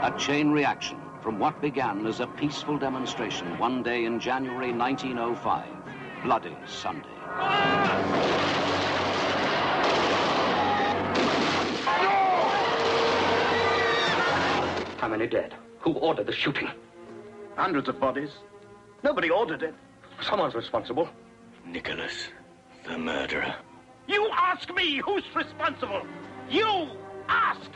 A chain reaction from what began as a peaceful demonstration one day in January 1905, Bloody Sunday. How many dead? Who ordered the shooting? Hundreds of bodies. Nobody ordered it. Someone's responsible. Nicholas, the murderer. You ask me who's responsible. You ask.